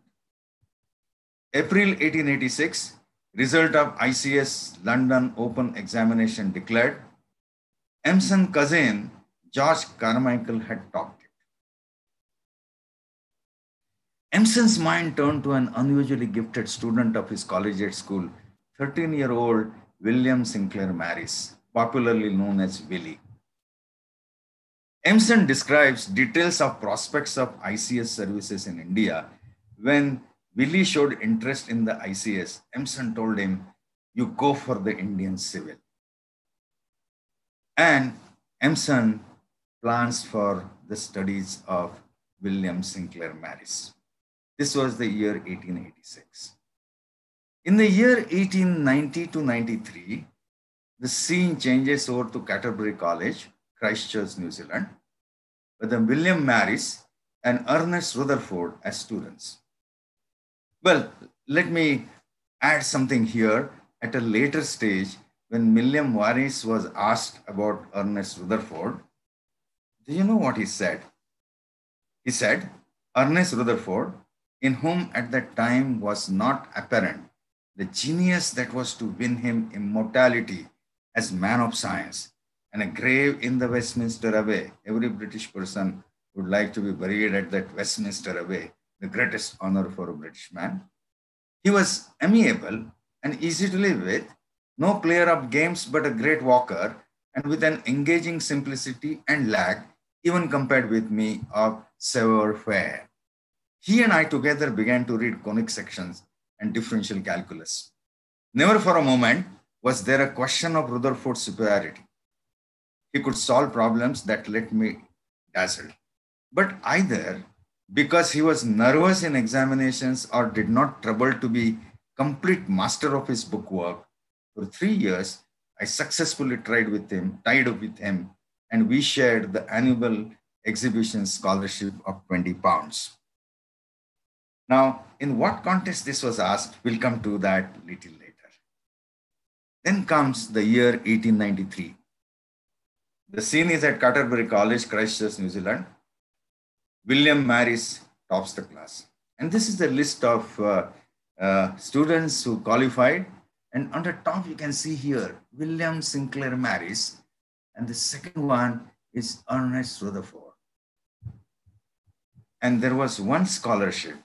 April 1886, result of ICS London Open examination declared. Empson cousin George Carmichael had topped it. Empson's mind turned to an unusually gifted student of his collegiate school, 13-year-old William Sinclair Marris, popularly known as Willie. Empson describes details of prospects of ICS services in India. When Willie showed interest in the ICS, Empson told him, you go for the Indian Civil. And Empson plans for the studies of William Sinclair Marris. This was the year 1886. In the year 1890 to 93, the scene changes over to Canterbury College, Christchurch, New Zealand, with William Marris and Ernest Rutherford as students. Well, let me add something here. At a later stage, when William Marris was asked about Ernest Rutherford, do you know what he said? He said, Ernest Rutherford, in whom at that time was not apparent the genius that was to win him immortality as man of science and a grave in the Westminster Abbey. Every British person would like to be buried at that Westminster Abbey, the greatest honor for a British man. He was amiable and easy to live with, no player of games but a great walker, and with an engaging simplicity and lag, even compared with me of savoir faire. He and I together began to read conic sections and differential calculus. Never for a moment was there a question of Rutherford's superiority. He could solve problems that let me dazzled. But either because he was nervous in examinations or did not trouble to be complete master of his bookwork, for three years, I successfully tried with him, tied up with him, and we shared the annual exhibition scholarship of 20 pounds. Now, in what context this was asked, we'll come to that little later. Then comes the year 1893. The scene is at Canterbury College, Christchurch, New Zealand. William Marris tops the class. And this is the list of uh, uh, students who qualified. And on the top, you can see here, William Sinclair Marris. And the second one is Ernest Rutherford. And there was one scholarship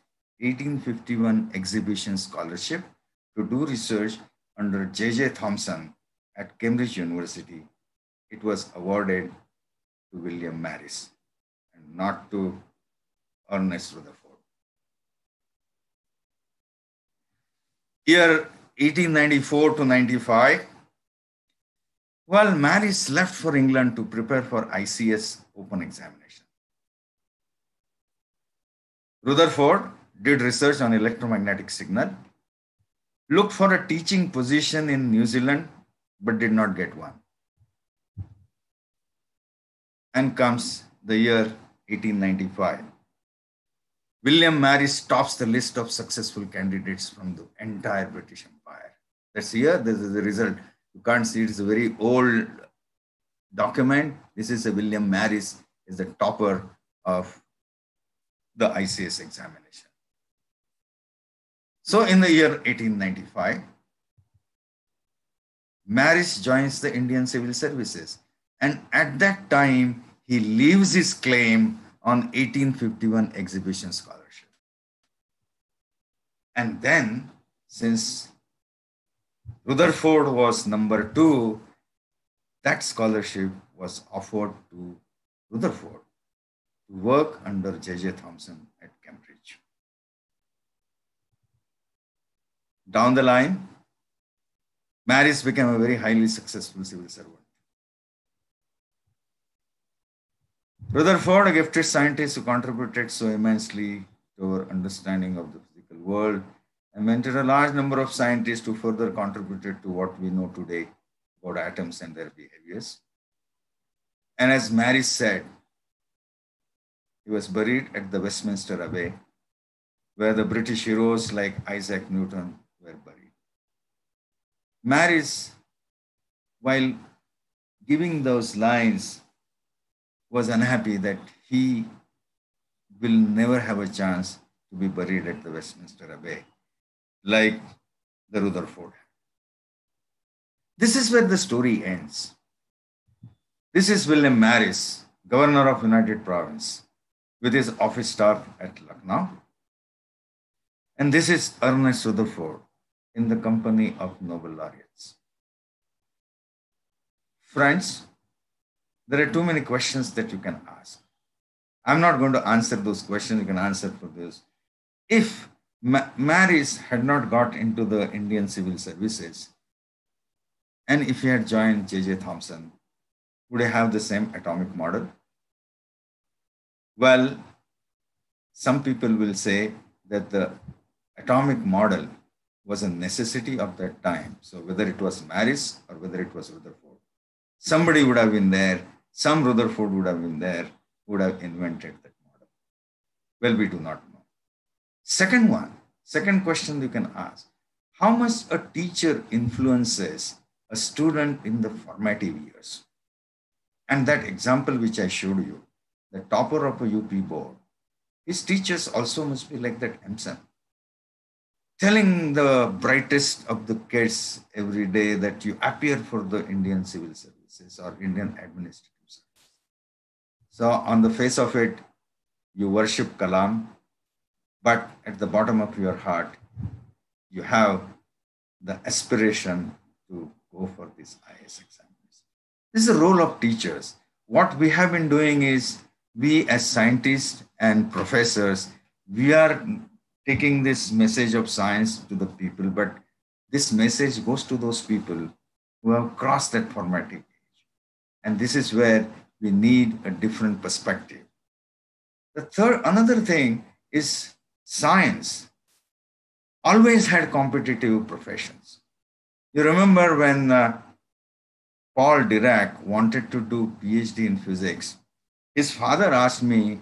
1851 exhibition scholarship to do research under J.J. Thomson at Cambridge University. It was awarded to William Marris and not to Ernest Rutherford. Year 1894 to 95, well, Marris left for England to prepare for ICS open examination. Rutherford did research on electromagnetic signal, looked for a teaching position in New Zealand, but did not get one. And comes the year 1895. William Marris tops the list of successful candidates from the entire British Empire. That's here, this is the result. You can't see it's a very old document. This is a William Marris is the topper of the ICS examination. So in the year 1895, Marris joins the Indian Civil Services. And at that time, he leaves his claim on 1851 exhibition scholarship. And then, since Rutherford was number two, that scholarship was offered to Rutherford to work under J.J. Thomson at Cambridge. Down the line, Marris became a very highly successful civil servant. Rutherford, a gifted scientist who contributed so immensely to our understanding of the physical world, invented a large number of scientists who further contributed to what we know today about atoms and their behaviors. And as Marris said, he was buried at the Westminster Abbey, where the British heroes like Isaac Newton were buried. Marris, while giving those lines, was unhappy that he will never have a chance to be buried at the Westminster Abbey, like the Rutherford. This is where the story ends. This is William Marris, governor of United Province, with his office staff at Lucknow. And this is Ernest Rutherford in the company of Nobel laureates. Friends, there are too many questions that you can ask. I'm not going to answer those questions. You can answer for this. If Ma- Marris had not got into the Indian civil services, and if he had joined J.J. Thomson, would he have the same atomic model? Well, some people will say that the atomic model was a necessity of that time. So whether it was Marris or whether it was Rutherford, somebody would have been there, some Rutherford would have been there, would have invented that model. Well, we do not know. Second one, Second question you can ask, how much a teacher influences a student in the formative years? And that example which I showed you, the topper of a UP board, his teachers also must be like that Empson. Telling the brightest of the kids every day that you appear for the Indian civil services or Indian administrative service. So on the face of it, you worship Kalam, but at the bottom of your heart, you have the aspiration to go for this IAS examination. This is the role of teachers. What we have been doing is we as scientists and professors, we are taking this message of science to the people, but this message goes to those people who have crossed that formative age. And this is where we need a different perspective. The third, another thing is science always had competitive professions. You remember when uh, Paul Dirac wanted to do PhD in physics, his father asked me,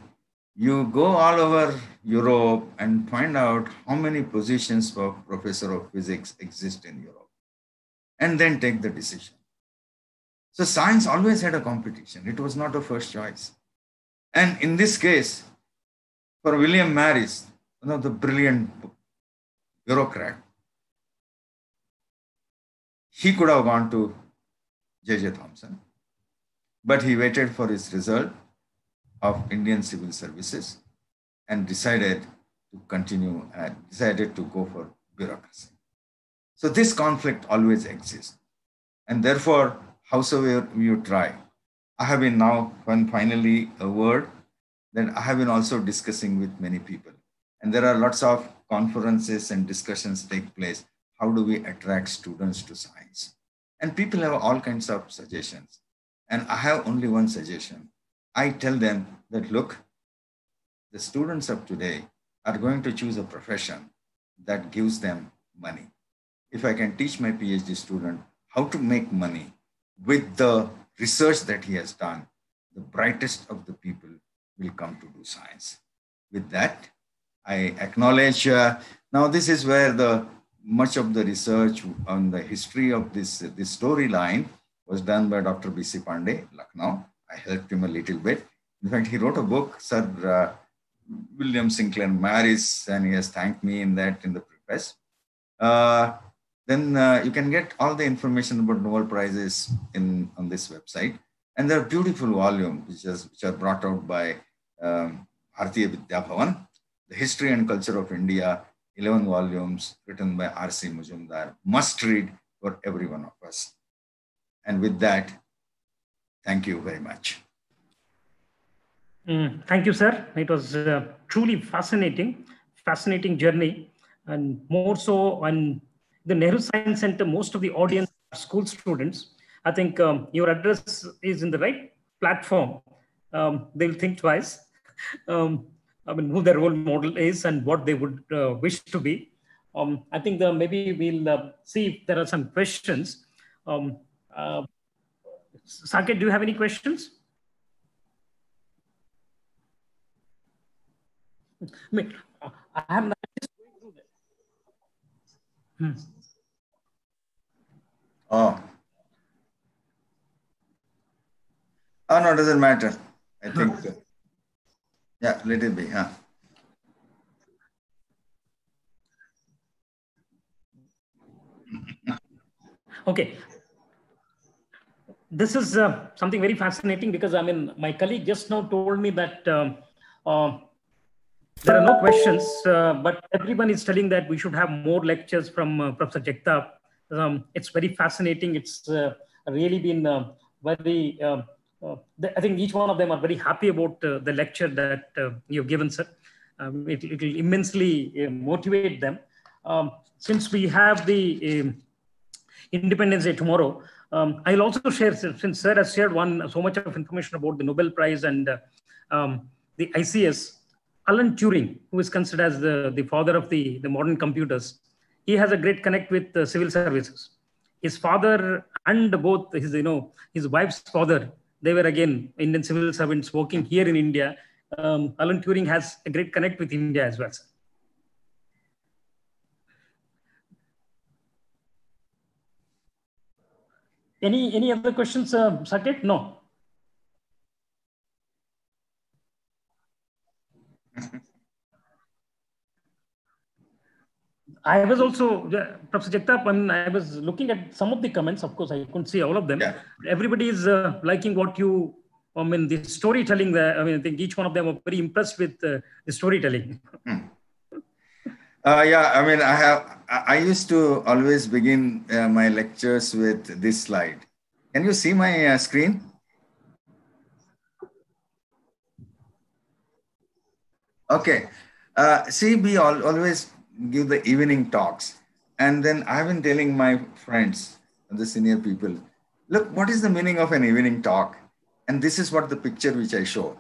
you go all over Europe and find out how many positions for professor of physics exist in Europe, and then take the decision. So science always had a competition. It was not a first choice. And in this case, for William Marris, one of the brilliant bureaucrat, he could have gone to J.J. Thomson, but he waited for his result of Indian Civil Services and decided to continue and decided to go for bureaucracy. So this conflict always exists. And therefore, howsoever you try, I have been now finally a word that I have been also discussing with many people. And there are lots of conferences and discussions take place. How do we attract students to science? And people have all kinds of suggestions. And I have only one suggestion. I tell them that look, the students of today are going to choose a profession that gives them money. If I can teach my PhD student how to make money with the research that he has done, the brightest of the people will come to do science. With that, I acknowledge. Uh, now, this is where the much of the research on the history of this, this storyline was done by Dr. B.C. Pandey, Lucknow. I helped him a little bit. In fact, he wrote a book, Sir uh, William Sinclair Marris, and he has thanked me in that in the preface. Uh, then uh, you can get all the information about Nobel Prizes in on this website. And there are beautiful volumes which, is, which are brought out by um, Vidya Bhavan, The History and Culture of India, 11 volumes written by R.C. Majumdar, must read for every one of us. And with that, thank you very much. Mm, thank you, sir. It was uh, truly fascinating, fascinating journey. And more so on the Nehru Science Center, most of the audience are school students. I think um, your address is in the right platform. Um, they'll think twice. Um, I mean, who their role model is and what they would uh, wish to be. Um, I think the, maybe we'll uh, see if there are some questions. Um, uh, Saket, do you have any questions? I mean, have not just going through that. Hmm. Oh. Oh, no, it doesn't matter. I think, uh, yeah, let it be. Huh? Okay. This is uh, something very fascinating because I mean, my colleague just now told me that um, uh, there are no questions, uh, but everyone is telling that we should have more lectures from uh, Professor Jagtap. Um, it's very fascinating. It's uh, really been uh, very, I think each one of them are very happy about the lecture that you've given, sir. Um, it, it, will immensely motivate them. Um, since we have the um, Independence Day tomorrow, um, I'll also share, since sir has shared one so much of information about the Nobel Prize and the ICS, Alan Turing, who is considered as the, the father of the, the modern computers, he has a great connect with the civil services. His father and both his, you know, his wife's father, they were again Indian civil servants working here in India. Um, Alan Turing has a great connect with India as well. Sir. Any any other questions, uh, Saket? No. I was also, Professor Jagtap, when I was looking at some of the comments, of course, I couldn't see all of them. Yeah. Everybody is uh, liking what you, I mean, the storytelling there. I mean, I think each one of them are very impressed with uh, the storytelling. Hmm. Uh, yeah, I mean, I have, I used to always begin uh, my lectures with this slide. Can you see my uh, screen? Okay. Uh, see, we all, always give the evening talks. And then I've been telling my friends, the senior people, look, what is the meaning of an evening talk? And this is what the picture which I show.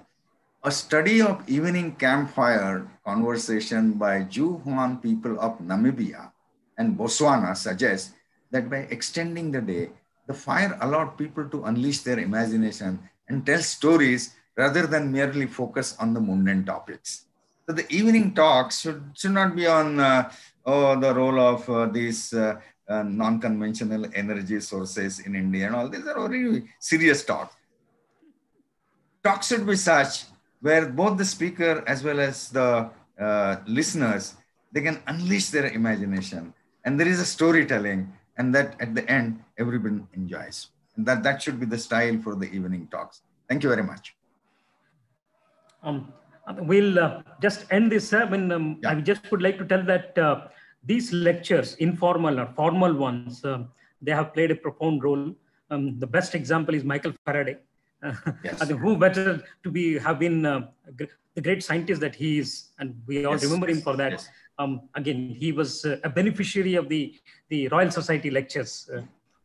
A study of evening campfire conversation by Ju Hoan people of Namibia and Botswana suggests that by extending the day, the fire allowed people to unleash their imagination and tell stories rather than merely focus on the mundane topics. So the evening talks should, should not be on uh, oh, the role of uh, these uh, uh, non-conventional energy sources in India and all. These are very serious talks. Talks should be such where both the speaker as well as the uh, listeners, they can unleash their imagination. And there is a storytelling and that at the end, everyone enjoys. And that, that should be the style for the evening talks. Thank you very much. Um, we'll uh, just end this. Uh, when um, yeah. I just would like to tell that uh, these lectures, informal or formal ones, uh, they have played a profound role. Um, the best example is Michael Faraday. Yes. I think who better to be have been uh, the great scientist that he is, and we all yes. remember him for that. Yes. Um, again, he was uh, a beneficiary of the the Royal Society lectures,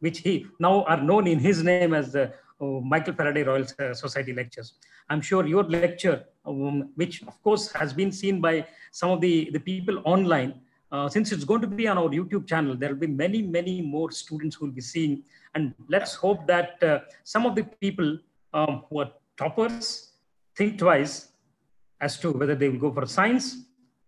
which he now are known in his name as the Michael Faraday Royal Society lectures. I'm sure your lecture, um, which of course has been seen by some of the, the people online, uh, since it's going to be on our YouTube channel, there will be many, many more students who will be seeing. And let's hope that uh, some of the people um, who are toppers think twice as to whether they will go for science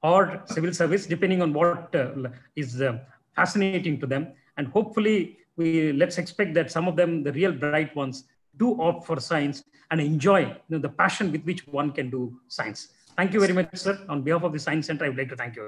or civil service, depending on what uh, is uh, fascinating to them. And hopefully, we let's expect that some of them, the real bright ones, do opt for science and enjoy you know, the passion with which one can do science. Thank you very much, sir. On behalf of the Science Center, I would like to thank you.